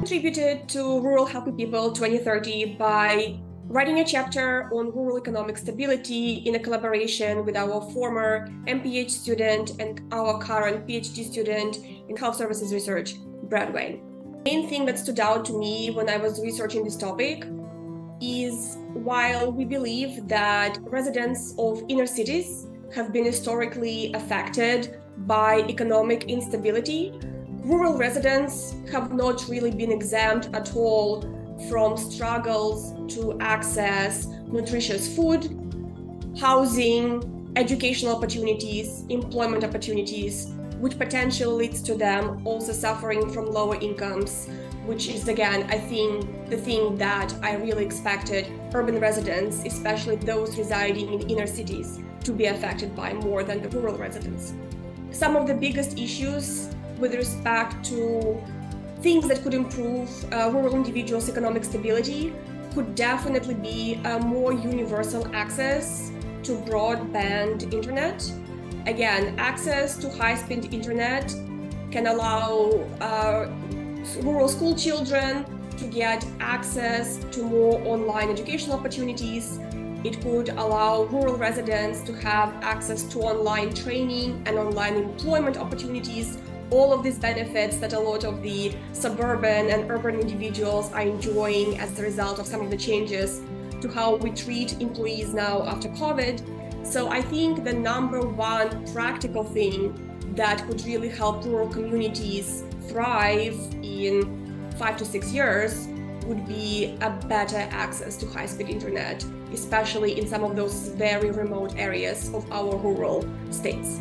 Contributed to Rural Healthy People 2030 by writing a chapter on rural economic stability in a collaboration with our former MPH student and our current PhD student in health services research, Brad Wayne. The main thing that stood out to me when I was researching this topic is while we believe that residents of inner cities have been historically affected by economic instability, rural residents have not really been exempt at all from struggles to access nutritious food, housing, educational opportunities, employment opportunities, which potentially leads to them also suffering from lower incomes, which is again, I think, the thing that I really expected urban residents, especially those residing in inner cities, to be affected by more than the rural residents. Some of the biggest issues with respect to things that could improve uh, rural individuals' economic stability could definitely be a more universal access to broadband internet. Again, access to high speed internet can allow uh, rural school children to get access to more online educational opportunities. It could allow rural residents to have access to online training and online employment opportunities all of these benefits that a lot of the suburban and urban individuals are enjoying as a result of some of the changes to how we treat employees now after COVID. So I think the number one practical thing that could really help rural communities thrive in five to six years would be a better access to high speed internet, especially in some of those very remote areas of our rural states.